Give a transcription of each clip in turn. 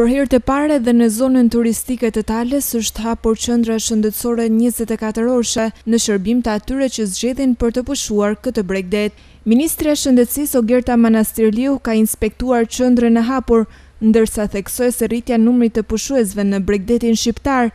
Për herë të parë edhe në zonën turistike të Talës është hapur qendra shëndetësore njëzet e katër orëshe në shërbim të atyre që zgjedhin për të pushuar këtë bregdet. Ministrja e Shëndetësisë Ogerta Manastirliu ka inspektuar qendrën e hapur, ndërsa theksoi se rritja e numrit të pushuesve në bregdetin shqiptar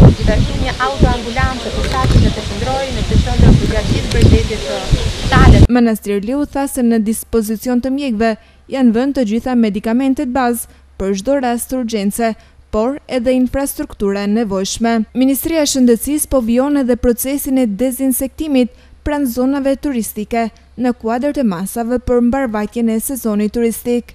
Gjithashtu një autoambulancë përshtatur që të qëndrojë në këtë qendër përgjatë gjithë bregdetit të Talës. Manastirliu tha se në dispozicion të mjekëve janë vënë të gjitha medikamentet bazë për çdo rast të urgjencës, por edhe infrastruktura e nevojshme. Ministria e Shëndetësisë po vijon edhe procesin e dezinsektimit pranë zonave turistike në kuadër të masave për mbarëvajtjen e sezonit turistik.